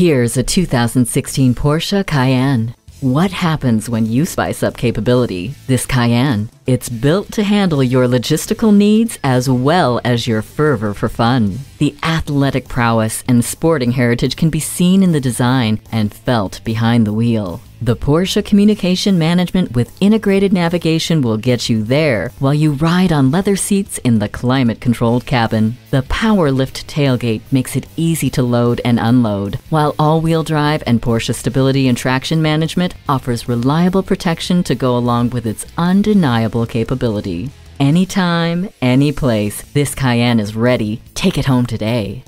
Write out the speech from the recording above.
Here's a 2016 Porsche Cayenne. What happens when you spice up capability? This Cayenne. It's built to handle your logistical needs as well as your fervor for fun. The athletic prowess and sporting heritage can be seen in the design and felt behind the wheel. The Porsche Communication Management with integrated navigation will get you there while you ride on leather seats in the climate controlled cabin. The power lift tailgate makes it easy to load and unload, while all wheel drive and Porsche Stability and Traction Management offers reliable protection to go along with its undeniable capability. Anytime, any place, this Cayenne is ready. Take it home today.